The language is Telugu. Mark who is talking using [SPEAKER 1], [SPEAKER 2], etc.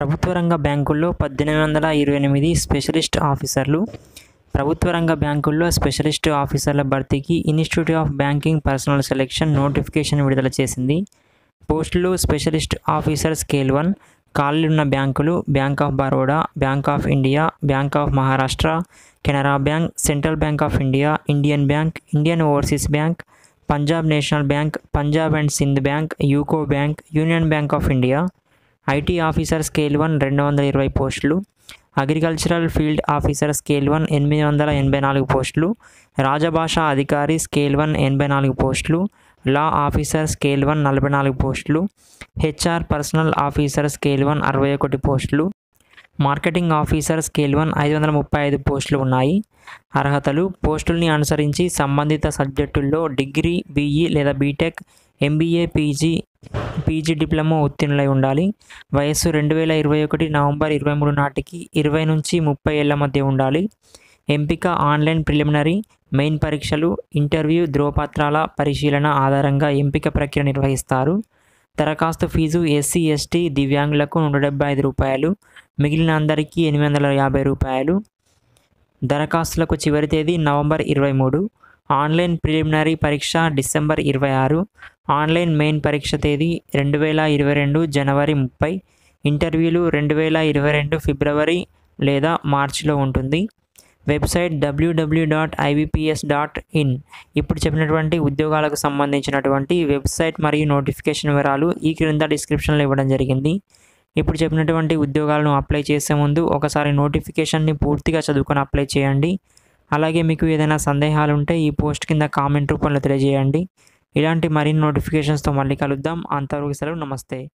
[SPEAKER 1] ప్రభుత్వ రంగ బ్యాంకుల్లో పద్దెనిమిది వందల ఇరవై ఎనిమిది స్పెషలిస్ట్ ఆఫీసర్లు. ప్రభుత్వ రంగ బ్యాంకుల్లో స్పెషలిస్ట్ ఆఫీసర్ల భర్తీకి Institute of Banking Personnel Selection notification విడుదల చేసింది. పోస్టులు స్పెషలిస్ట్ ఆఫీసర్ స్కేల్ వన్ ఖాళీ ఉన్న బ్యాంకులు bank of Baroda bank of India bank of Maharashtra Canara bank central bank of India Indian bank Indian overseas bank Punjab national bank Punjab and Sindh bank UCO bank union bank of India IT officer scale one రెండు వందల ఇరవై పోస్టులు agricultural field officer scale one ఎనిమిది వందల ఎనభై నాలుగు పోస్టులు రాజభాష అధికారి స్కేల్ వన్ ఎనభై నాలుగు పోస్టులు లా ఆఫీసర్ స్కేల్ వన్ నలభై నాలుగు పోస్టులు HR personnel officer scale one అరవై ఒకటి పోస్టులు మార్కెటింగ్ ఆఫీసర్ స్కేల్ వన్ ఐదు వందల ముప్పై ఐదు పోస్టులు ఉన్నాయి. అర్హతలు పోస్టుల్ని అనుసరించి సంబంధిత సబ్జెక్టుల్లో డిగ్రీ బీఈ లేదా BTech MBA PG PG diploma ఉత్తీర్ణులై ఉండాలి. వయస్సు రెండు వేల ఇరవై ఒకటి నవంబర్ ఇరవై మూడు నాటికి ఇరవై నుంచి ముప్పై ఏళ్ళ మధ్య ఉండాలి. ఎంపిక ఆన్లైన్ ప్రిలిమినరీ మెయిన్ పరీక్షలు ఇంటర్వ్యూ ధ్రువపత్రాల పరిశీలన ఆధారంగా ఎంపిక ప్రక్రియ నిర్వహిస్తారు. దరఖాస్తు ఫీజు ఎస్సీ ఎస్టీ దివ్యాంగులకు నూట డెబ్బై ఐదు రూపాయలు మిగిలిన అందరికీ ఎనిమిది వందల యాభై రూపాయలు. దరఖాస్తులకు చివరి తేదీ నవంబర్ ఇరవై మూడు. ఆన్లైన్ ప్రిలిమినరీ పరీక్ష డిసెంబర్ ఇరవై ఆరు. ఆన్లైన్ మెయిన్ పరీక్ష తేదీ రెండు వేల ఇరవై రెండు జనవరి ముప్పై. ఇంటర్వ్యూలు రెండు వేల ఇరవై రెండు ఫిబ్రవరి లేదా మార్చిలో ఉంటుంది. Website W W dot IBPS dot in. ఇప్పుడు చెప్పినటువంటి ఉద్యోగాలకు సంబంధించినటువంటి వెబ్సైట్ మరియు నోటిఫికేషన్ వివరాలు ఈ క్రింద డిస్క్రిప్షన్లో ఇవ్వడం జరిగింది. ఇప్పుడు చెప్పినటువంటి ఉద్యోగాలను అప్లై చేసే ముందు ఒకసారి నోటిఫికేషన్ని పూర్తిగా చదువుకొని అప్లై చేయండి. అలాగే మీకు ఏదైనా సందేహాలు ఉంటే ఈ పోస్ట్ కింద కామెంట్ రూపంలో తెలియజేయండి. ఇలాంటి మరిన్ని నోటిఫికేషన్స్తో మళ్ళీ కలుద్దాం. అంతవరకు సెలవు. నమస్తే.